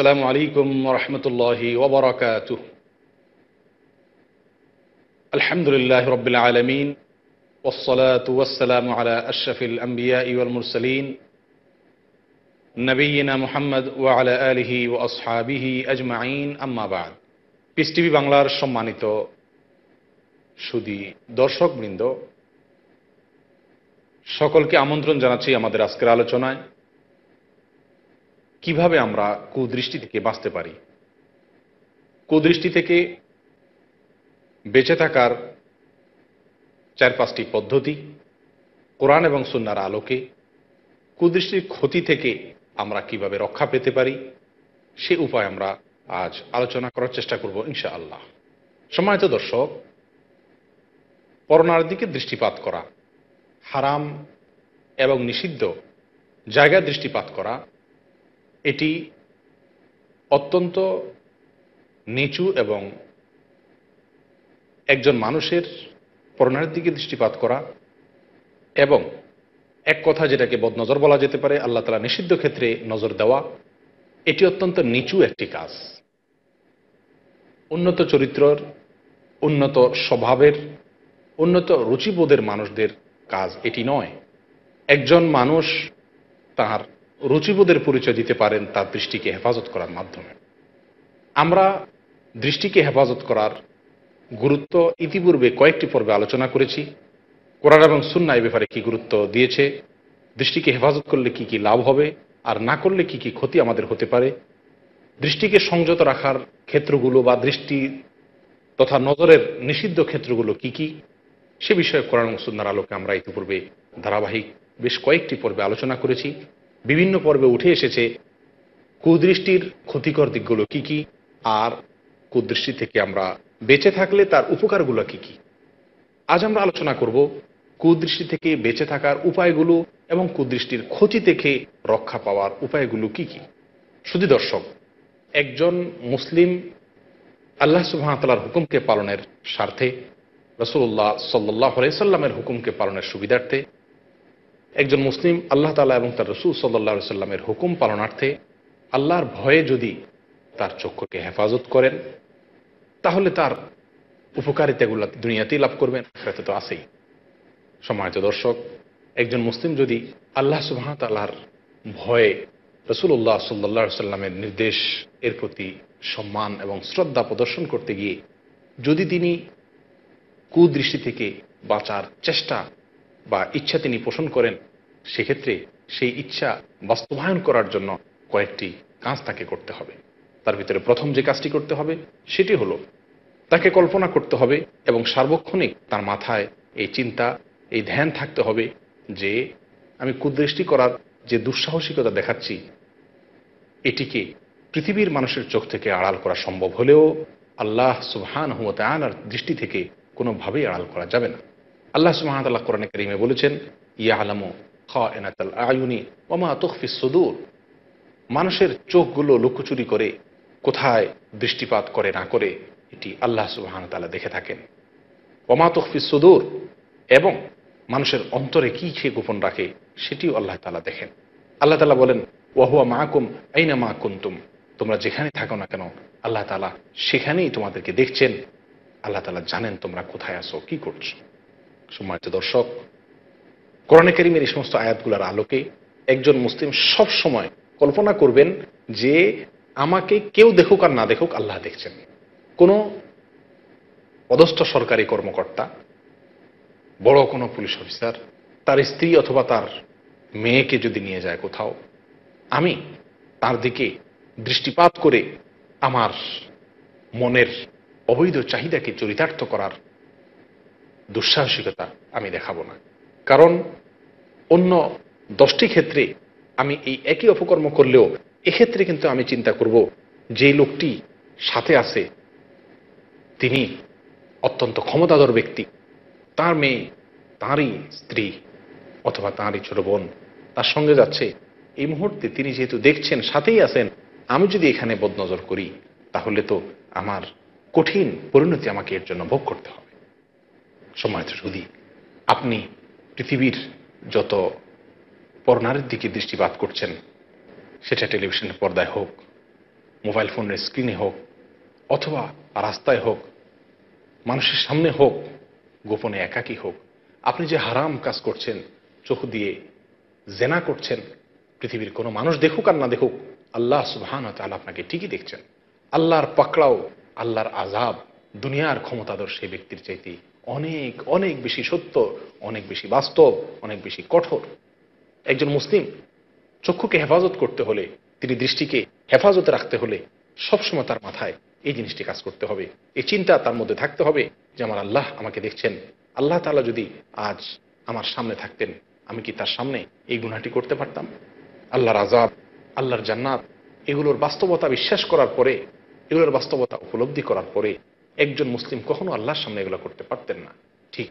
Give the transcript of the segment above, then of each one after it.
السلام عليكم ورحمة الله وبركاته الحمد لله رب العالمين والصلاة والسلام على أشرف الأنبياء والمرسلين نبينا محمد وعلى آله وأصحابه أجمعين أما بعد piece TV বাংলার সম্মানিত সুদী দর্শকবৃন্দ সকলকে আমন্ত্রণ জানাচ্ছি আমাদের আজকের আলোচনায় কীভাবে আমরা কুদৃষ্টি থেকে বাঁচতে পারি? কুদৃষ্টি থেকে বেঁচে থাকার চার পাঁচটি পদ্ধতি, কোরআন এবং সুন্নার আলোকে কুদৃষ্টির ক্ষতি থেকে আমরা কীভাবে রক্ষা পেতে পারি, সে উপায় আমরা আজ আলোচনা করার চেষ্টা করব ইনশা আল্লাহ সম্মানিত দর্শক, পরনার দিকে দৃষ্টিপাত করা, হারাম এবং নিষিদ্ধ জায়গায় দৃষ্টিপাত করা এটি অত্যন্ত নিচু এবং একজন মানুষের পরনার দিকে দৃষ্টিপাত করা এবং এক কথা যেটাকে বদনজর বলা যেতে পারে, আল্লাহ তালা নিষিদ্ধ ক্ষেত্রে নজর দেওয়া, এটি অত্যন্ত নিচু একটি কাজ। উন্নত চরিত্রর, উন্নত স্বভাবের, উন্নত রুচিবোধের মানুষদের কাজ এটি নয়। একজন মানুষ তার রুচিবোধের পরিচয় দিতে পারেন তার দৃষ্টিকে হেফাজত করার মাধ্যমে। আমরা দৃষ্টিকে হেফাজত করার গুরুত্ব ইতিপূর্বে কয়েকটি পর্বে আলোচনা করেছি। কোরআন এবং সুন্না এ ব্যাপারে কি গুরুত্ব দিয়েছে? দৃষ্টিকে হেফাজত করলে কি কি লাভ হবে? আর না করলে কি কি ক্ষতি আমাদের হতে পারে? দৃষ্টিকে সংযত রাখার ক্ষেত্রগুলো বা দৃষ্টি তথা নজরের নিষিদ্ধ ক্ষেত্রগুলো কি কি? সে বিষয়ে কোরআন সুন্নার আলোকে আমরা ইতিপূর্বে ধারাবাহিক বেশ কয়েকটি পর্বে আলোচনা করেছি। বিভিন্ন পর্বে উঠে এসেছে কুদৃষ্টির ক্ষতিকর দিকগুলো কি কি, আর কুদৃষ্টি থেকে আমরা বেঁচে থাকলে তার উপকারগুলো কি কি। আজ আমরা আলোচনা করব কুদৃষ্টি থেকে বেঁচে থাকার উপায়গুলো এবং কুদৃষ্টির ক্ষতি থেকে রক্ষা পাওয়ার উপায়গুলো কি কি। শুধু দর্শক, একজন মুসলিম আল্লাহ সুবাহতালার হুকুমকে পালনের স্বার্থে রসুল্লাহ সাল্লাহ সাল্লামের হুকুমকে পালনের সুবিধার্থে একজন মুসলিম আল্লাহ তালা এবং তার রসুল সাল্লাহ সাল্লামের হুকুম পালনার্থে আল্লাহর ভয়ে যদি তার চক্ষুকে হেফাজত করেন, তাহলে তার উপকারিতাগুলো দুনিয়াতেই লাভ করবেন সেটা তো আছেই। সম্মানিত দর্শক, একজন মুসলিম যদি আল্লাহ সুবাহতাল্লাহর ভয়ে রসুল্লাহ সাল্লা সাল্লামের নির্দেশ এর প্রতি সম্মান এবং শ্রদ্ধা প্রদর্শন করতে গিয়ে যদি তিনি কুদৃষ্টি থেকে বাঁচার চেষ্টা বা ইচ্ছা তিনি পোষণ করেন, সেক্ষেত্রে সেই ইচ্ছা বাস্তবায়ন করার জন্য কয়েকটি কাজ তাকে করতে হবে। তার ভিতরে প্রথম যে কাজটি করতে হবে, সেটি হলো তাকে কল্পনা করতে হবে এবং সার্বক্ষণিক তার মাথায় এই চিন্তা, এই ধ্যান থাকতে হবে যে আমি কুদৃষ্টি করার যে দুঃসাহসিকতা দেখাচ্ছি, এটিকে পৃথিবীর মানুষের চোখ থেকে আড়াল করা সম্ভব হলেও আল্লাহ সুবহান হুমতায়নার দৃষ্টি থেকে কোনোভাবেই আড়াল করা যাবে না। আল্লাহ সুবাহতাল্লাহ কোরআন করিমে বলেছেন ইয়া আলামো খ এনাতাল আয়ুনি ওমা তখফিস সদুর। মানুষের চোখগুলো লুকোচুরি করে, কোথায় দৃষ্টিপাত করে না করে, এটি আল্লাহ সুবাহান তালা দেখে থাকেন। ওমা তখফিস সদুর, এবং মানুষের অন্তরে কি সে গোপন রাখে, সেটিও আল্লাহ তালা দেখেন। আল্লাহ তালা বলেন ওয়াহুয়া মাহকুম আইনা মা কুন্তুম? তোমরা যেখানে থাকো না কেন, আল্লাহ তালা সেখানেই তোমাদেরকে দেখছেন। আল্লাহ তালা জানেন তোমরা কোথায় আসো কি করছ। সম্মানিত দর্শক, কোরআনে করিমের এই সমস্ত আয়াতগুলোর আলোকে একজন মুসলিম সব সময় কল্পনা করবেন যে আমাকে কেউ দেখুক আর না দেখুক আল্লাহ দেখছেন। কোনো পদস্থ সরকারি কর্মকর্তা, বড় কোনো পুলিশ অফিসার, তার স্ত্রী অথবা তার মেয়েকে যদি নিয়ে যায় কোথাও, আমি তার দিকে দৃষ্টিপাত করে আমার মনের অবৈধ চাহিদাকে চরিতার্থ করার দুঃসাহসিকতা আমি দেখাবো না। কারণ অন্য দশটি ক্ষেত্রে আমি এই একই অপকর্ম করলেও এক্ষেত্রে কিন্তু আমি চিন্তা করব যে লোকটি সাথে আছে, তিনি অত্যন্ত ক্ষমতাধর ব্যক্তি, তার মেয়ে, তাঁরই স্ত্রী অথবা তাঁরই ছোট বোন, তার সঙ্গে যাচ্ছে। এই মুহূর্তে তিনি যেহেতু দেখছেন, সাথেই আছেন, আমি যদি এখানে বদনজর করি, তাহলে তো আমার কঠিন পরিণতি আমাকে এর জন্য ভোগ করতে হবে। সময় যদি আপনি পৃথিবীর যত পর্নারের দিকে দৃষ্টিপাত করছেন, সেটা টেলিভিশনের পর্দায় হোক, মোবাইল ফোনের স্ক্রিনে হোক, অথবা রাস্তায় হোক, মানুষের সামনে হোক, গোপনে একাকী হোক, আপনি যে হারাম কাজ করছেন, চোখ দিয়ে জেনা করছেন, পৃথিবীর কোনো মানুষ দেখুক আর না দেখুক, আল্লাহ সুবহান তাহলে আপনাকে ঠিকই দেখছেন। আল্লাহর পাকড়াও, আল্লাহর আজাব দুনিয়ার ক্ষমতাধর সেই ব্যক্তির চাইতে অনেক অনেক বেশি সত্য, অনেক বেশি বাস্তব, অনেক বেশি কঠোর। একজন মুসলিম চক্ষুকে হেফাজত করতে হলে, তিনি দৃষ্টিকে হেফাজতে রাখতে হলে সবসময় তার মাথায় এই জিনিসটি কাজ করতে হবে। এই চিন্তা তার মধ্যে থাকতে হবে যে, আমার আল্লাহ আমাকে দেখছেন। আল্লাহ তালা যদি আজ আমার সামনে থাকতেন, আমি কি তার সামনে এই গুণাটি করতে পারতাম? আল্লাহর আজাব আল্লাহর জান্নাত, এগুলোর বাস্তবতা বিশ্বাস করার পরে, এগুলোর বাস্তবতা উপলব্ধি করার পরে একজন মুসলিম কখনো আল্লাহর সামনে এগুলো করতে পারতেন না। ঠিক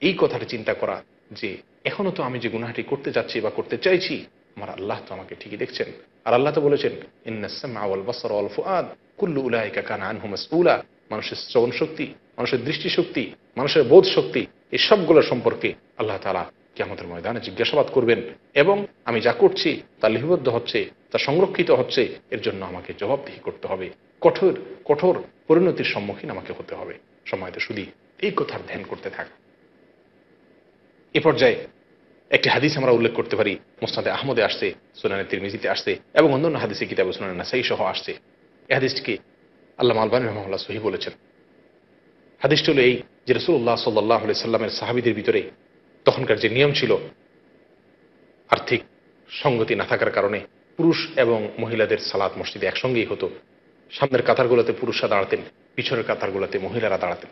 এই কথাটি চিন্তা করা যে, এখনও তো আমি যে গুনাহাটি করতে যাচ্ছি বা করতে চাইছি, আমার আল্লাহ তো আমাকে ঠিকই দেখছেন। আর আল্লাহ তো বলেছেন মানুষের শ্রবণ শক্তি মানুষের দৃষ্টি শক্তি মানুষের বোধ শক্তি এই সবগুলো সম্পর্কে আল্লাহ তালা কি আমাদের ময়দানে জিজ্ঞাসাবাদ করবেন এবং আমি যা করছি তা লিপিবদ্ধ হচ্ছে, তা সংরক্ষিত হচ্ছে, এর জন্য আমাকে জবাবদিহি করতে হবে। কঠোর কঠোর পরিণতির সম্মুখীন আমাকে হতে হবে। সময়তে শুধু এই কথার ধ্যান করতে থাক। এ পর্যায়ে একটি হাদিস আমরা উল্লেখ করতে পারি। মোস্তাদে আহমদে আসছে, সুনানে তিরমিজিতে আসছে এবং অন্যান্য হাদিসে কিতাবে সুনানে নাসাই সহ আসছে। এই হাদিসটিকে আল্লাহ আলবানী রহমাল্লাহ সহি বলেছেন। হাদিসটি হলো এই যে রসুল্লাহ সাল্লাহ সাল্লামের সাহাবিদের ভিতরে তখনকার যে নিয়ম ছিল, আর্থিক সঙ্গতি না থাকার কারণে পুরুষ এবং মহিলাদের সালাত মসজিদে একসঙ্গেই হতো। সামনের কাতারগুলোতে পুরুষরা দাঁড়াতেন, পিছনের কাতারগুলোতে মহিলারা দাঁড়াতেন।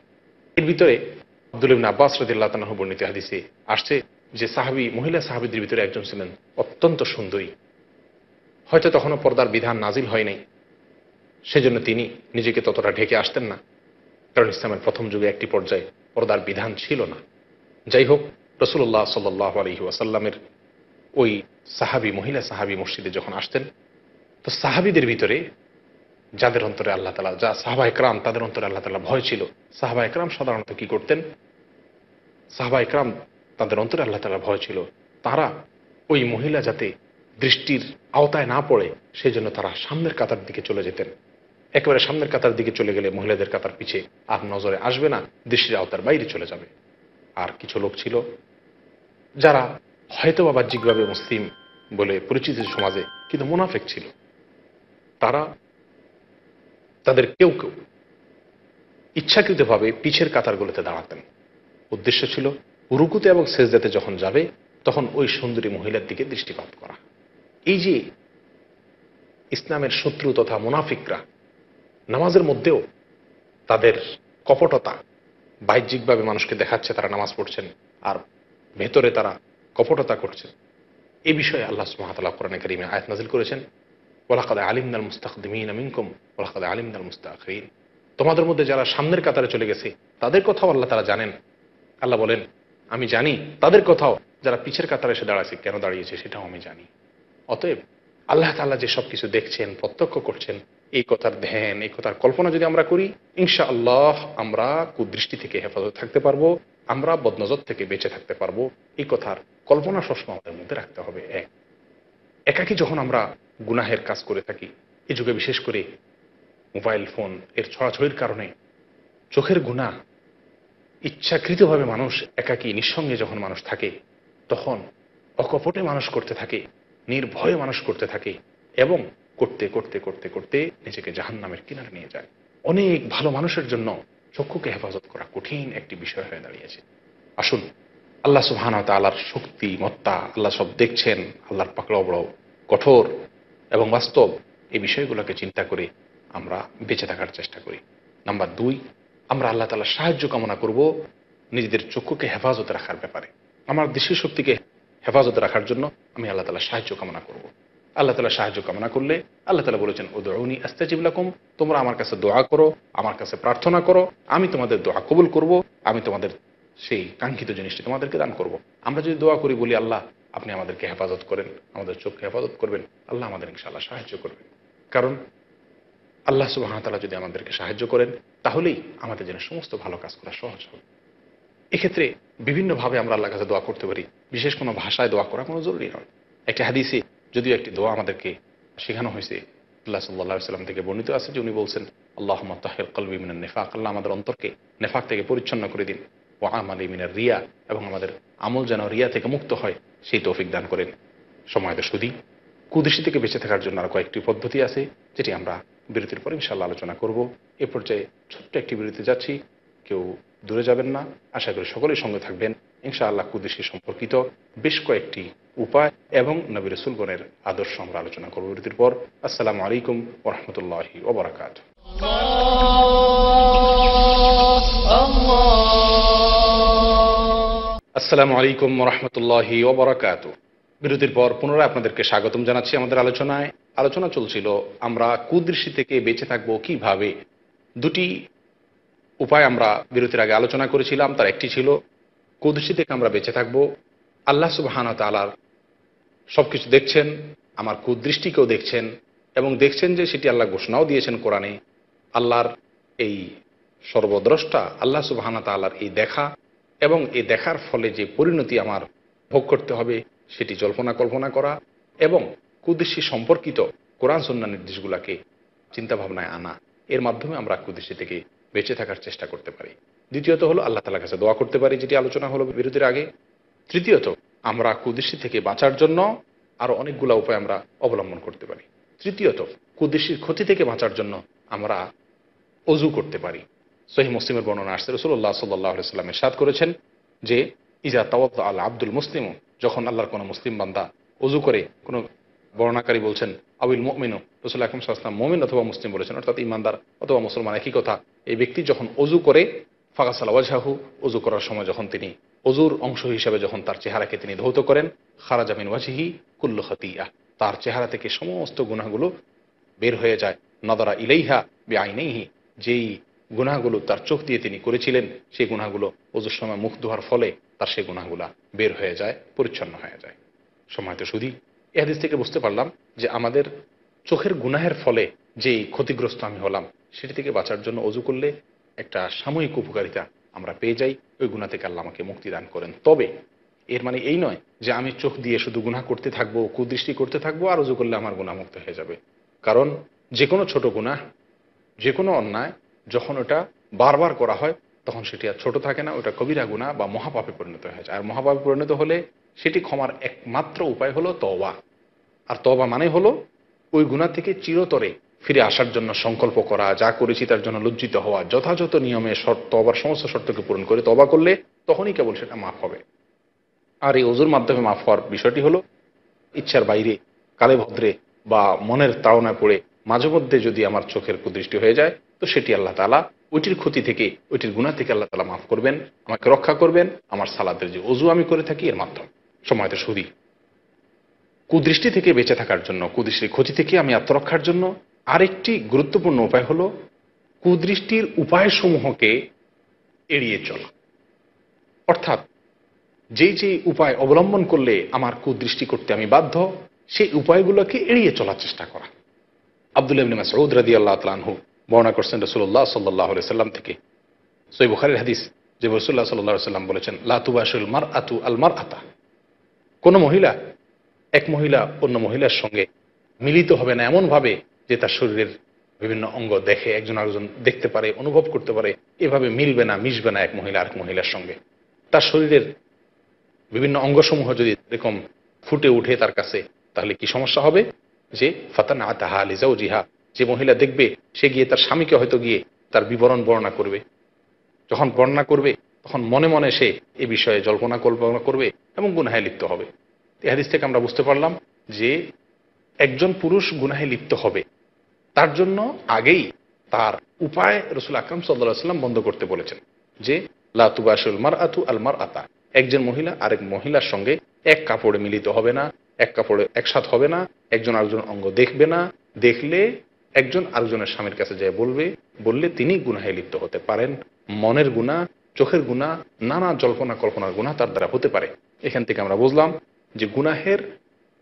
এর ভিতরে আব্দুল ইবিন আব্বাস রদিল্লাহ তানাহ বর্ণিত হাদিসে আসছে যে সাহাবি, মহিলা সাহাবিদের ভিতরে একজন ছিলেন অত্যন্ত সুন্দরী। হয়তো তখনও পর্দার বিধান নাজিল হয় নাই। সেজন্য তিনি নিজেকে ততটা ঢেকে আসতেন না। কারণ ইসলামের প্রথম যুগে একটি পর্যায়ে পর্দার বিধান ছিল না। যাই হোক রসুল্লাহ সাল্লাহ আলহি ওয়াসাল্লামের ওই সাহাবি, মহিলা সাহাবি মসজিদে যখন আসতেন, তো সাহাবিদের ভিতরে যাদের অন্তরে আল্লাহ তালা যা সাহাবা একরাম, তাদের অন্তরে আল্লাহ তালা ভয় ছিল। সাহাবা একরাম সাধারণত কি করতেন? সাহাবা একরাম তাদের অন্তরে আল্লাহ তালা ভয় ছিল। তারা ওই মহিলা যাতে দৃষ্টির আওতায় না পড়ে সেই জন্য তারা সামনের কাতার দিকে চলে যেতেন। একেবারে সামনের কাতার দিকে চলে গেলে মহিলাদের কাতার পিছে আর নজরে আসবে না, দৃষ্টির আওতার বাইরে চলে যাবে। আর কিছু লোক ছিল যারা হয়তো বা বাহ্যিকভাবে মুসলিম বলে পরিচিত সমাজে কিন্তু মুনাফেক ছিল। তারা তাদের কেউ কেউ ইচ্ছাকৃতভাবে পিছের কাতারগুলোতে দাঁড়াতেন। উদ্দেশ্য ছিল রুকুতে এবং সেজদাতে যখন যাবে, তখন ওই সুন্দরী মহিলার দিকে দৃষ্টিপাত করা। এই যে ইসলামের শত্রু তথা মুনাফিকরা, নামাজের মধ্যেও তাদের কপটতা বাহ্যিকভাবে মানুষকে দেখাচ্ছে, তারা নামাজ পড়ছেন আর ভেতরে তারা কপটতা করছেন এই বিষয়ে আল্লাহ সুমাতাল্লাহ কোরআন করিমে আয়াত নাজিল করেছেন ওলাকাদে আলিমদাল মুস্তাকদিমিন আমিনকুম ওলাকাদে আলিমদাল মুস্তাকিন তোমাদের মধ্যে যারা সামনের কাতারে চলে গেছে, তাদের কথাও আল্লাহ তারা জানেন। আল্লাহ বলেন, আমি জানি তাদের কথাও, যারা পিছের কাতারে এসে দাঁড়াচ্ছে কেন দাঁড়িয়েছে সেটাও আমি জানি। অতএব আল্লাহ তাল্লাহ যে সব কিছু দেখছেন, প্রত্যক্ষ করছেন এই কথার ধ্যান, এই কথার কল্পনা যদি আমরা করি ইনশা আল্লাহ আমরা কুদৃষ্টি থেকে হেফাজত থাকতে পারব, আমরা বদনজর থেকে বেঁচে থাকতে পারব। এই কথার কল্পনা সবসময় আমাদের মধ্যে রাখতে হবে। এক, একাকি যখন আমরা গুনাহের কাজ করে থাকি এই যুগে বিশেষ করে মোবাইল ফোন, এর ছড়াছড়ির কারণে চোখের গুণা ইচ্ছাকৃতভাবে মানুষ একাকী, নিঃসঙ্গে যখন মানুষ থাকে, তখন অকপটে মানুষ করতে থাকে, নির্ভয়ে মানুষ করতে থাকে এবং করতে করতে করতে করতে নিজেকে জাহান নামের কিনারে নিয়ে যায়। অনেক ভালো মানুষের জন্য চক্ষুকে হেফাজত করা কঠিন একটি বিষয় হয়ে দাঁড়িয়েছে। আসুন, আল্লাহ সুহান তালার শক্তি, মত্তা, আল্লাহ সব দেখছেন, আল্লাহর পাকড়াও বড় কঠোর এবং বাস্তব এই বিষয়গুলোকে চিন্তা করে আমরা বেঁচে থাকার চেষ্টা করি। নাম্বার দুই, আমরা আল্লাহ তালার সাহায্য কামনা করব নিজেদের চক্ষুকে হেফাজত রাখার ব্যাপারে। আমার দেশের শক্তিকে হেফাজতে রাখার জন্য আমি আল্লাহ তালার সাহায্য কামনা করব। আল্লাহ তালা সাহায্য কামনা করলে আল্লাহ তালা বলেছেন ও দৌনি আস্তাজিবলাকুম তোমরা আমার কাছে দোয়া করো, আমার কাছে প্রার্থনা করো, আমি তোমাদের দোয়া কবুল করব, আমি তোমাদের সেই কাঙ্ক্ষিত জিনিসটি তোমাদেরকে দান করব। আমরা যদি দোয়া করি, বলি, আল্লাহ, আপনি আমাদেরকে হেফাজত করেন, আমাদের চোখকে হেফাজত করবেন, আল্লাহ আমাদের ইনশাআল্লাহ সাহায্য করবেন কারণ আল্লাহ সুবাহতাল্লাহ যদি আমাদেরকে সাহায্য করেন, তাহলেই আমাদের যেন সমস্ত ভালো কাজ করা সহজ হবে। এক্ষেত্রে বিভিন্নভাবে আমরা আল্লাহ কাছে দোয়া করতে পারি, বিশেষ কোনো ভাষায় দোয়া করা কোনো জরুরি নয়। একটা হাদিসে যদিও একটি দোয়া আমাদেরকে শেখানো হয়েছে রসুল্লাহ সাল্লাহ সাল্লাম থেকে বর্ণিত আছে যে উনি বলছেন আল্লাহ তাহের কলবি মিনার নেফাক আল্লাহ আমাদের অন্তরকে নেফাক থেকে পরিচ্ছন্ন করে দিন। ও আমালি মিনার রিয়া এবং আমাদের আমল যেন রিয়া থেকে মুক্ত হয়, সেই তৌফিক দান করেন। সময়তে সুদী। কুদৃষ্টি থেকে বেঁচে থাকার জন্য আর কয়েকটি পদ্ধতি আছে, যেটি আমরা বিরতির পর ইনশাল্লাহ আলোচনা করব। এ পর্যায়ে ছোট্ট একটি বিরতি যাচ্ছি। কেউ দূরে যাবেন না। আশা করি সকলেই সঙ্গে থাকবেন। ইনশাআল্লাহ কুদৃষ্টি সম্পর্কিত বেশ কয়েকটি উপায় এবং নবী রসুলগণের আদর্শ আমরা আলোচনা করব বিরতির পর। আসসালামু আলাইকুম ওরহমতুল্লাহি ওবরাকাত আসসালামু আলাইকুম রহমতুল্লাহি ওবরাকাত বিরতির পর পুনরায় আপনাদেরকে স্বাগতম জানাচ্ছি আমাদের আলোচনায়। আলোচনা চলছিল, আমরা কুদৃষ্টি থেকে বেঁচে থাকব কীভাবে? দুটি উপায় আমরা বিরতির আগে আলোচনা করেছিলাম, তার একটি ছিল, কুদৃষ্টি থেকে আমরা বেঁচে থাকব আল্লাহ সুবাহানা তালার সব কিছু দেখছেন, আমার কুদৃষ্টিকেও দেখছেন এবং দেখছেন যে সেটি আল্লাহ ঘোষণাও দিয়েছেন কোরআনে। আল্লাহর এই সর্বদ্রষ্টা, আল্লাহ সুবাহানা তাল্লার এই দেখা এবং এই দেখার ফলে যে পরিণতি আমার ভোগ করতে হবে, সেটি জল্পনা কল্পনা করা এবং কুদৃষ্টি সম্পর্কিত কোরআন সন্না নির্দেশগুলোকে চিন্তাভাবনায় আনা। এর মাধ্যমে আমরা কুদৃষ্টি থেকে বেঁচে থাকার চেষ্টা করতে পারি। দ্বিতীয়ত হলো আল্লাহ তালার কাছে দোয়া করতে পারি, যেটি আলোচনা হলো বিরতির আগে। তৃতীয়ত, আমরা কুদৃষ্টি থেকে বাঁচার জন্য আরও অনেকগুলো উপায় আমরা অবলম্বন করতে পারি। তৃতীয়ত কুদৃষ্টির ক্ষতি থেকে বাঁচার জন্য আমরা অজু করতে পারি। সহি মুসলিমের বর্ণনা আসছে রসুল্লাহ সাল্লাহ সাল্লামের সাদ করেছেন যে, ইজা তাওয়াত আল আব্দুল মুসলিমও যখন আল্লাহর কোনো মুসলিম বান্দা অজু করে, কোনো বর্ণাকারী বলছেন আবিল মমিনু রসুল আকরম সাল্লাম মমিন অথবা মুসলিম বলেছেন, অর্থাৎ ইমানদার অথবা মুসলমান একই কথা। এই ব্যক্তি যখন অজু করে ফাঁকাসাল ওয়াজাহু অজু করার সময় যখন তিনি অজুর অংশ হিসাবে যখন তার চেহারাকে তিনি ধৌত করেন খারাজামিন ওয়াজিহি কুল্লু হতিয়া তার চেহারা থেকে সমস্ত গুণাগুলো বের হয়ে যায়। নদরা ইলেইহা বে আইনেইহি যেই গুনাহগুলো তার চোখ দিয়ে তিনি করেছিলেন সেই গুনাহগুলো অজুর সময় মুখ ধোয়ার ফলে তার সেই গুনাহগুলা বের হয়ে যায়, পরিচ্ছন্ন হয়ে যায়। সময় তো শুধু এ থেকে বুঝতে পারলাম যে আমাদের চোখের গুনাহের ফলে যেই ক্ষতিগ্রস্ত আমি হলাম, সেটি থেকে বাঁচার জন্য অজু করলে একটা সাময়িক উপকারিতা আমরা পেয়ে যাই, ওই গুণা থেকে আল্লাহ আমাকে মুক্তি দান করেন। তবে এর মানে এই নয় যে আমি চোখ দিয়ে শুধু গুনাহ করতে থাকব, কুদৃষ্টি করতে থাকব, আর অজু করলে আমার গুণামুক্ত হয়ে যাবে। কারণ যে কোনো ছোট গুনাহ, যে কোনো অন্যায়, যখন ওটা বারবার করা হয়, তখন সেটি আর ছোট থাকে না, ওটা কবিরা গুণা বা মহাপাপে পরিণত হয়ে যায়। আর মহাপাপে পরিণত হলে সেটি ক্ষমার একমাত্র উপায় হলো তওবা। আর তওবা মানে হলো ওই গুণা থেকে চিরতরে ফিরে আসার জন্য সংকল্প করা, যা করেছি তার জন্য লজ্জিত হওয়া, যথাযথ নিয়মে শর্ত তবার সমস্ত শর্তকে পূরণ করে তবা করলে তখনই কেবল সেটা মাফ হবে। আর এই ওজুর মাধ্যমে মাফ হওয়ার বিষয়টি হলো, ইচ্ছার বাইরে, কালে ভদ্রে বা মনের তাড়নায় পড়ে মাঝে মধ্যে যদি আমার চোখের কুদৃষ্টি হয়ে যায়, তো সেটি আল্লাহ তালা ওইটির ক্ষতি থেকে, ওইটির গুণা থেকে আল্লাহ তালা মাফ করবেন, আমাকে রক্ষা করবেন, আমার সালাদের যে অজু আমি করে থাকি এর মাধ্যমে। সময়তে সুদী। কুদৃষ্টি থেকে বেঁচে থাকার জন্য, কুদৃষ্টির ক্ষতি থেকে আমি আত্মরক্ষার জন্য আরেকটি গুরুত্বপূর্ণ উপায় হল কুদৃষ্টির উপায়সমূহকে এড়িয়ে চলা। অর্থাৎ যেই যে উপায় অবলম্বন করলে আমার কুদৃষ্টি করতে আমি বাধ্য, সেই উপায়গুলোকে এড়িয়ে চলার চেষ্টা করা। আবদুল্লাহ ইবনে মাসউদ রাদিয়াল্লাহু তাআলা আনহু বর্ণনা করছেন রাসূলুল্লাহ সাল্লাল্লাহু আলাইহি সাল্লাম থেকে। সহিহ বুখারীর হাদিস যে রাসূলুল্লাহ সাল্লাল্লাহু আলাইহি সাল্লাম বলেছেন, লা তুবাশিরুল মারআতু আল মারআতা। কোন মহিলা, এক মহিলা অন্য মহিলার সঙ্গে মিলিত হবে না এমন ভাবে যে তার শরীরের বিভিন্ন অঙ্গ দেখে একজন আরেকজন দেখতে পারে, অনুভব করতে পারে, এভাবে মিলবে না, মিশবে না এক মহিলা আরেক মহিলার সঙ্গে। তার শরীরের বিভিন্ন অঙ্গসমূহ যদি এরকম ফুটে উঠে তার কাছে, তাহলে কি সমস্যা হবে? যে ফাতান আতাহা লিজাউ জিহা যে মহিলা দেখবে, সে গিয়ে তার স্বামীকে হয়তো গিয়ে তার বিবরণ বর্ণনা করবে। যখন বর্ণনা করবে, তখন মনে মনে সে এ বিষয়ে জল্পনা কল্পনা করবে এবং গুনাহে লিপ্ত হবে। এ হাদিস থেকে আমরা বুঝতে পারলাম যে একজন পুরুষ গুনাহে লিপ্ত হবে। তার জন্য আগেই তার উপায় রসুল আকরাম সাল্লাম বন্ধ করতে বলেছেন যে লাতুবাসুল মার আতু আল মার আতা একজন মহিলা আরেক মহিলার সঙ্গে এক কাপড়ে মিলিত হবে না, এক কাপড়ে একসাথ হবে না, একজন আরেকজন অঙ্গ দেখবে না। দেখলে একজন আরেকজনের স্বামীর কাছে যায় বলবে, বললে তিনি গুনাহে লিপ্ত হতে পারেন। মনের গুণা চোখের গুণা নানা জল্পনা কল্পনার গুণা তার দ্বারা হতে পারে। এখান থেকে আমরা বুঝলাম যে গুনাহের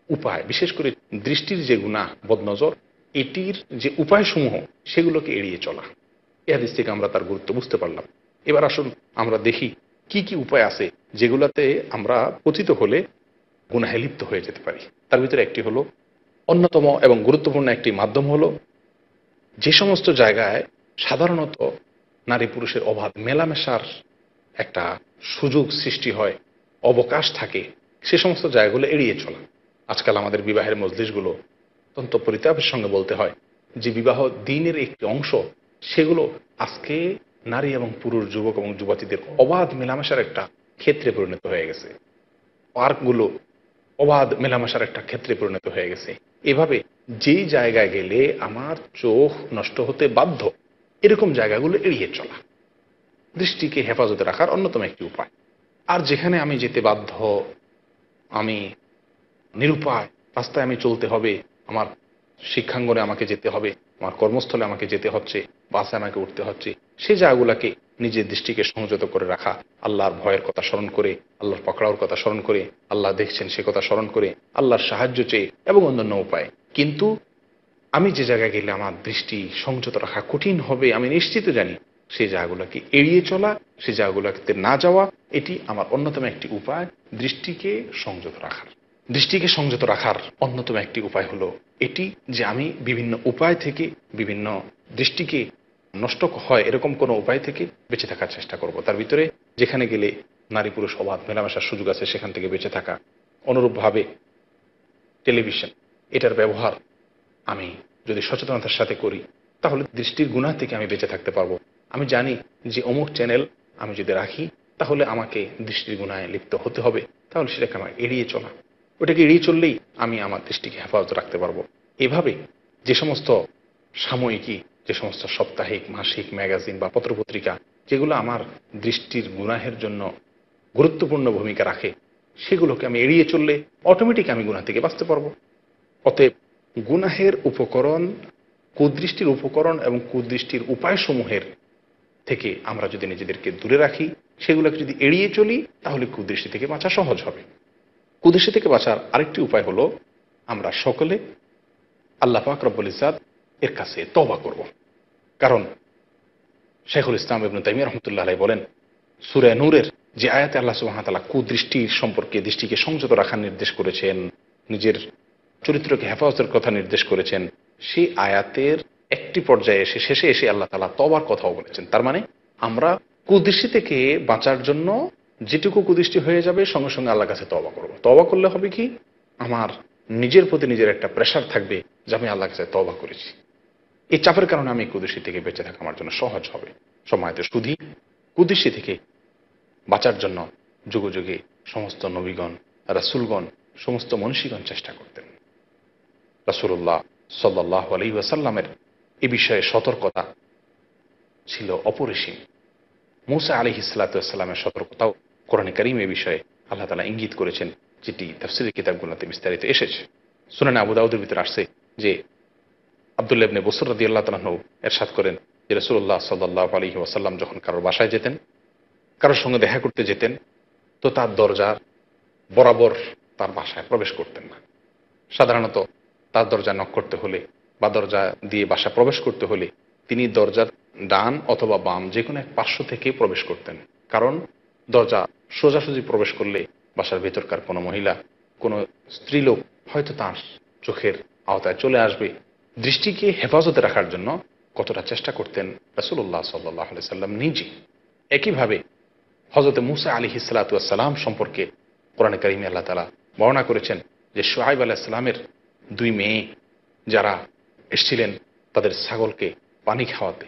উপায়, বিশেষ করে দৃষ্টির যে গুণা বদনজর এটির যে উপায়সমূহ, সেগুলোকে এড়িয়ে চলা। এ হাদিস থেকে আমরা তার গুরুত্ব বুঝতে পারলাম। এবার আসুন আমরা দেখি কি কি উপায় আছে যেগুলাতে আমরা পতিত হলে গুনাহে লিপ্ত হয়ে যেতে পারি। তার ভিতরে একটি হলো, অন্যতম এবং গুরুত্বপূর্ণ একটি মাধ্যম হলো, যে সমস্ত জায়গায় সাধারণত নারী পুরুষের অবাধ মেলামেশার একটা সুযোগ সৃষ্টি হয়, অবকাশ থাকে, সে সমস্ত জায়গাগুলো এড়িয়ে চলা। আজকাল আমাদের বিবাহের মজলিশগুলো অত্যন্ত পরিতাপের সঙ্গে বলতে হয় যে বিবাহ দিনের একটি অংশ, সেগুলো আজকে নারী এবং পুরুষ, যুবক এবং যুবতীদের অবাধ মেলামেশার একটা ক্ষেত্রে পরিণত হয়ে গেছে। পার্কগুলো অবাধ মেলামেশার একটা ক্ষেত্রে পরিণত হয়ে গেছে। এভাবে যেই জায়গায় গেলে আমার চোখ নষ্ট হতে বাধ্য, এরকম জায়গাগুলো এড়িয়ে চলা দৃষ্টিকে হেফাজতে রাখার অন্যতম একটি উপায়। আর যেখানে আমি যেতে বাধ্য, আমি নিরুপায়, রাস্তায় আমি চলতে হবে আমার শিক্ষাঙ্গনে আমাকে যেতে হবে, আমার কর্মস্থলে আমাকে যেতে হচ্ছে, বাসে আমাকে উঠতে হচ্ছে। সেই জায়গাগুলোকে নিজের দৃষ্টিকে সংযত করে রাখা, আল্লাহর ভয়ের কথা স্মরণ করে, আল্লাহর পকড়াওর কথা স্মরণ করে, আল্লাহ দেখছেন সে কথা স্মরণ করে, আল্লাহর সাহায্য চেয়ে এবং অন্যান্য উপায়। কিন্তু আমি যে জায়গায় গেলে আমার দৃষ্টি সংযত রাখা কঠিন হবে, আমি নিশ্চিত জানি সেই জায়গাগুলোকে এড়িয়ে চলা সেই জায়গাগুলোতে না যাওয়া, এটি আমার অন্যতম একটি উপায়, দৃষ্টিকে সংযত রাখার। দৃষ্টিকে সংযত রাখার অন্যতম একটি উপায় হলো এটি যে আমি বিভিন্ন উপায় থেকে বিভিন্ন দৃষ্টিকে নষ্ট হয় এরকম কোনো উপায় থেকে বেঁচে থাকার চেষ্টা করব। তার ভিতরে যেখানে গেলে নারী পুরুষ অবাধ মেলামেশার সুযোগ আছে, সেখান থেকে বেঁচে থাকা। অনুরূপভাবে টেলিভিশন, এটার ব্যবহার আমি যদি সচেতনতার সাথে করি, তাহলে দৃষ্টির গুণা থেকে আমি বেঁচে থাকতে পারব। আমি জানি যে অমুক চ্যানেল আমি যদি রাখি, তাহলে আমাকে দৃষ্টির গুণায় লিপ্ত হতে হবে। তাহলে সেটাকে আমার এড়িয়ে চলা। ওটাকে এড়িয়ে চললেই আমি আমার দৃষ্টিকে হেফাজত রাখতে পারব। এভাবে যে সমস্ত সাময়িকী, যে সমস্ত সাপ্তাহিক, মাসিক ম্যাগাজিন বা পত্রপত্রিকা, যেগুলো আমার দৃষ্টির গুনাহের জন্য গুরুত্বপূর্ণ ভূমিকা রাখে, সেগুলোকে আমি এড়িয়ে চললে অটোমেটিক আমি গুণা থেকে বাঁচতে পারব। অতএব গুনাহের উপকরণ, কুদৃষ্টির উপকরণ এবং কুদৃষ্টির উপায়সমূহের থেকে আমরা যদি নিজেদেরকে দূরে রাখি, সেগুলোকে যদি এড়িয়ে চলি, তাহলে কুদৃষ্টি থেকে বাঁচা সহজ হবে। কুদৃষ্টি থেকে বাঁচার আরেকটি উপায় হলো, আমরা সকলে আল্লাহ পাক ইজাদ এর কাছে তবা করব। কারণ শেখুল ইসলাম ইবনু তাইমিয়া রহমতুল্লাহ আলাই বলেন, সুরে নূরের যে আয়াতে আল্লাহ সুহামতাল্লাহ কুদৃষ্টির সম্পর্কে, দৃষ্টিকে সংযত রাখার নির্দেশ করেছেন, নিজের চরিত্রকে হেফাজতের কথা নির্দেশ করেছেন, সেই আয়াতের একটি পর্যায়ে এসে, শেষে এসে আল্লাহ তালা তবার কথাও বলেছেন। তার মানে আমরা কুদৃষ্টি থেকে বাঁচার জন্য যেটুকু কুদৃষ্টি হয়ে যাবে, সঙ্গে সঙ্গে আল্লাহ কাছে তবা করব। তবা করলে হবে কি? আমার নিজের প্রতি নিজের একটা প্রেশার থাকবে যে আমি আল্লাহ কাছে তবা করেছি। এই চাপের কারণে আমি কুদৃষ্টি থেকে বেঁচে থাকা আমার জন্য সহজ হবে। সময়তে শুধু কুদৃষ্টি থেকে বাঁচার জন্য যুগ যুগে সমস্ত নবীগণ, রাসুলগণ, সমস্ত মনীষীগণ চেষ্টা করতেন। রাসুল্লাহ সাল্লাহ আলী ওয়াসাল্লামের এ বিষয়ে সতর্কতা ছিল অপরিসীম। মুসা আলী হিসালাতামের সতর্কতাও কোরআন করিম এ বিষয়ে আল্লাহ তালা ইঙ্গিত করেছেন, যেটি তফসিলি কিতাবগুলোতে বিস্তারিত এসেছে। সুনানে আবুদাউদের ভিতরে আসছে যে আবদুল্লাবনে বসুর রাদি আল্লাহ তালাহ এরশাদ করেন যে রসুল্লাহ সাল্লাহ আলী ওয়াসাল্লাম যখন কারোর বাসায় যেতেন, কারোর সঙ্গে দেখা করতে যেতেন, তো তার দরজার বরাবর তার বাসায় প্রবেশ করতেন না। সাধারণত তার দরজা নক করতে হলে বা দরজা দিয়ে বাসা প্রবেশ করতে হলে তিনি দরজার ডান অথবা বাম যে কোনো এক পার্শ্ব থেকে প্রবেশ করতেন। কারণ দরজা সোজাসুজি প্রবেশ করলে বাসার ভেতরকার কোনো মহিলা, কোনো স্ত্রীলোক হয়তো তার চোখের আওতায় চলে আসবে। দৃষ্টিকে হেফাজতে রাখার জন্য কতটা চেষ্টা করতেন রাসুল্লাহ সাল্লাহ সাল্লাম নিজে। একইভাবে হজরত মুসা আলী হিসালাতাম সম্পর্কে কোরআন করিমে আল্লাহ তালা বর্ণনা করেছেন যে সোহাইব আলাহিসাল্লামের দুই মেয়ে যারা এসছিলেন, তাদের ছাগলকে পানি খাওয়াতে।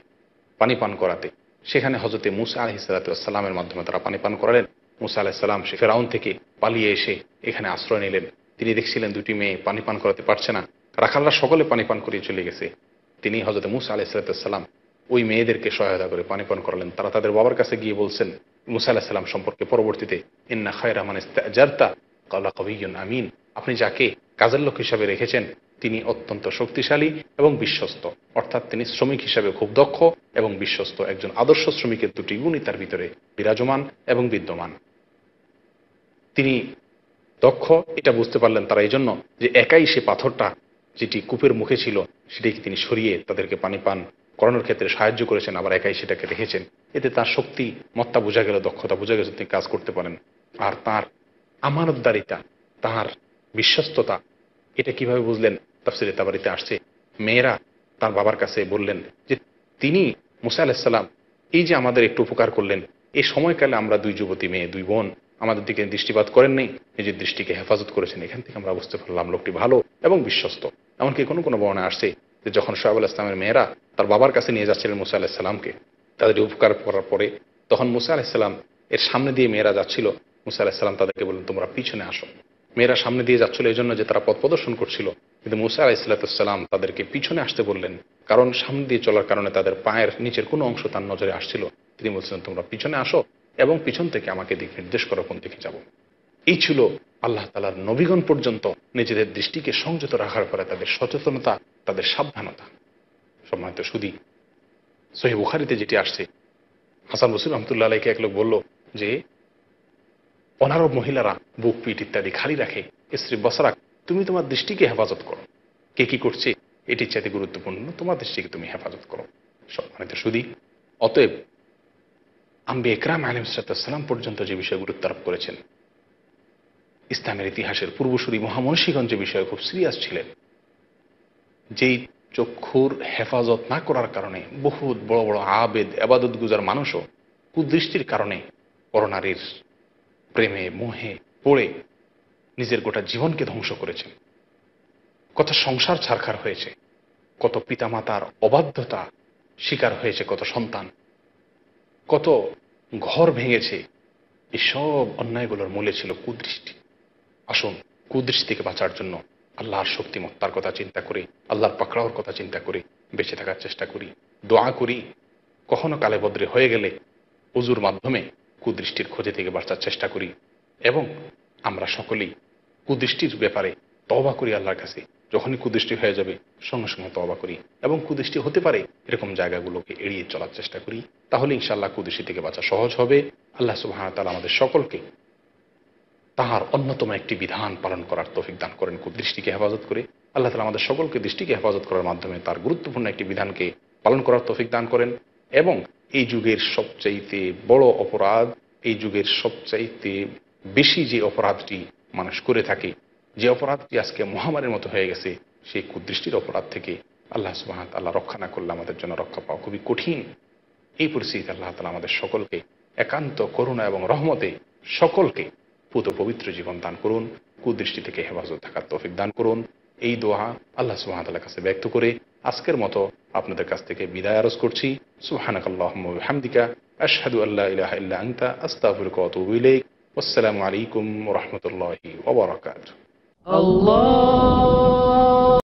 পানি পান করাতে। সেখানে হজরতে মুসা আলহি সাল্লাতামের মাধ্যমে তারা পানি পান করালেন। মুসা আলাহিসাল্লাম সে ফেরাউন থেকে পালিয়ে এসে এখানে আশ্রয় নিলেন। তিনি দেখছিলেন দুটি মেয়ে পানি পান করাতে পারছে না। রাখালরা সকলে পানি পান করিয়ে চলে গেছে। তিনি হজরত মুসা আলাহি সাল্লাতাম ওই মেয়েদেরকে সহায়তা করে পানি পান করালেন। তারা তাদের বাবার কাছে গিয়ে বলছেন, মুসা আলাহিসাল্লাম সম্পর্কে পরবর্তীতে, ইন্না খায় রহমান জারতা কাল্লা কবিয়ন আমিন। আপনি যাকে কাজের লোক হিসাবে রেখেছেন। তিনি অত্যন্ত শক্তিশালী এবং বিশ্বস্ত। অর্থাৎ তিনি শ্রমিক হিসাবে খুব দক্ষ এবং বিশ্বস্ত একজন আদর্শ শ্রমিকের দুটি গুণই তার ভিতরে বিরাজমান এবং বিদ্যমান। তিনি দক্ষ, এটা বুঝতে পারলেন তারা এই জন্য যে একাই সে পাথরটা যেটি কূপের মুখে ছিল, সেটিকে তিনি সরিয়ে তাদেরকে পানি পান করানোর ক্ষেত্রে সাহায্য করেছেন, আবার একাই সেটাকে রেখেছেন। এতে তার শক্তি, মত্তা বোঝা গেল, দক্ষতা বোঝা গেছে তিনি কাজ করতে পারেন। আর তার আমানতদারিতা তাহার বিশ্বস্ততা, এটা কীভাবে বুঝলেন? তাফসিরে তাবারিতে আসছে। মেয়েরা তার বাবার কাছে বললেন যে, তিনি মুসা আলাহিসাল্লাম এই যে আমাদের একটু উপকার করলেন এই সময়কালে আমরা দুই যুবতী মেয়ে, দুই বোন, আমাদের দিকে দৃষ্টিপাত করেন নেই, নিজের দৃষ্টিকে হেফাজত করেছেন, এখান থেকে আমরা বুঝতে পারলাম লোকটি ভালো এবং বিশ্বস্ত। এমনকি কোনো কোনো বর্ণা আসছে যে, যখন সোহাব ইসলামের মেয়েরা তার বাবার কাছে নিয়ে যাচ্ছিলেন মুসা আলাহিসাল্লামকে তাদের উপকার করার পরে তখন মুসা আলাহিসাল্লাম এর সামনে দিয়ে মেয়েরা যাচ্ছিল। মুসা আলাহিসাল্লাম তাদেরকে বললেন, তোমরা পিছনে আসো। মেয়েরা সামনে দিয়ে যাচ্ছিল এই জন্য যে তারা পথ প্রদর্শন করছিল। কিন্তু মুসা আলাহিসাল্লাম তাদেরকে পিছনে আসতে বললেন, কারণ সামনে দিয়ে চলার কারণে তাদের পায়ের নিচের কোনো অংশ তার নজরে আসছিল। তিনি বলছিলেন, তোমরা পিছনে আসো এবং পিছন থেকে আমাকে দিক নির্দেশ করো, কোন দিকে যাব? এই ছিল আল্লাহ তালার নবীগণ পর্যন্ত নিজেদের দৃষ্টিকে সংযত রাখার পরে তাদের সচেতনতা, তাদের সাবধানতা। সম্মানিত সুদী সহি বুখারিতে যেটি আসছে, হাসান বসির রহমতুল্লাহ আলাইকে এক লোক বলল যে অনারব মহিলারা বুক পিঠ ইত্যাদি খালি রাখে। স্ত্রী, বসরা, তুমি তোমার দৃষ্টিকে হেফাজত করো। কে কি করছে এটি চাইতে গুরুত্বপূর্ণ, তোমার দৃষ্টিকে তুমি হেফাজত করো। সম্মানিত সুদী, অতএব আম্বে একরাম আলিম সালাম পর্যন্ত যে বিষয়ে গুরুত্ব আরোপ করেছেন, ইসলামের ইতিহাসের পূর্বসূরি মহামনসীগঞ্জ বিষয়ে খুব সিরিয়াস ছিলেন, যেই চক্ষুর হেফাজত না করার কারণে বহুত বড় বড় আবেদ, আবাদত গুজার মানুষও কুদৃষ্টির কারণে করোনারির প্রেমে, মোহে, পড়ে নিজের গোটা জীবনকে ধ্বংস করেছেন কত সংসার ছারখার হয়েছে, কত পিতামাতার অবাধ্যতা শিকার হয়েছে, কত সন্তান, কত ঘর ভেঙেছে। এসব অন্যায়গুলোর মূলে ছিল কুদৃষ্টি। আসুন কুদৃষ্টি থেকে বাঁচার জন্য আল্লাহর শক্তিমত্তার কথা চিন্তা করে, আল্লাহর পাকড়াওয়ার কথা চিন্তা করে, বেঁচে থাকার চেষ্টা করি, দোয়া করি। কখনো কালে বদ্রে হয়ে গেলে উজুর মাধ্যমে কুদৃষ্টির খোঁজে থেকে বাঁচার চেষ্টা করি এবং আমরা সকলেই কুদৃষ্টির ব্যাপারে তবা করি আল্লাহর কাছে। যখনই কুদৃষ্টি হয়ে যাবে, সঙ্গে সঙ্গে তবা করি এবং কুদৃষ্টি হতে পারে এরকম জায়গাগুলোকে এড়িয়ে চলার চেষ্টা করি, তাহলে ইনশাল্লাহ কুদৃষ্টি থেকে বাঁচা সহজ হবে। আল্লাহ সুবাহ আমাদের সকলকে তাহার অন্যতম একটি বিধান পালন করার তৌফিক দান করেন দৃষ্টিকে হেফাজত করে। আল্লাহ তালা আমাদের সকলকে দৃষ্টিকে হেফাজত করার মাধ্যমে তার গুরুত্বপূর্ণ একটি বিধানকে পালন করার তৌফিক দান করেন এবং এই যুগের সবচাইতে বড় অপরাধ, এই যুগের সবচাইতে বেশি যে অপরাধটি মানুষ করে থাকে, যে অপরাধটি আজকে মহামারীর মতো হয়ে গেছে, সেই কুদৃষ্টির অপরাধ থেকে আল্লাহ সুবাহ আল্লাহ রক্ষা না করলে আমাদের জন্য রক্ষা পাওয়া খুবই কঠিন। এই পরিস্থিতিতে আল্লাহ তালা আমাদের সকলকে একান্ত করুণা এবং রহমতে সকলকে পুত পবিত্র জীবন দান করুন, কুদৃষ্টি থেকে হেফাজত থাকার তৌফিক দান করুন। এই দোহা আল্লাহ সুহামতাল্লাহ কাছে ব্যক্ত করে আজকের মতো আপনাদের কাছ থেকে বিদায় আরজ করছি। সুহানাকাল্লাহমদিকা আশহাদু আল্লাহ ইলাহ ইল্লা আনতা আতুবু ইলাইক। আসসালামু আলাইকুম রাহমাতুল্লাহি Allah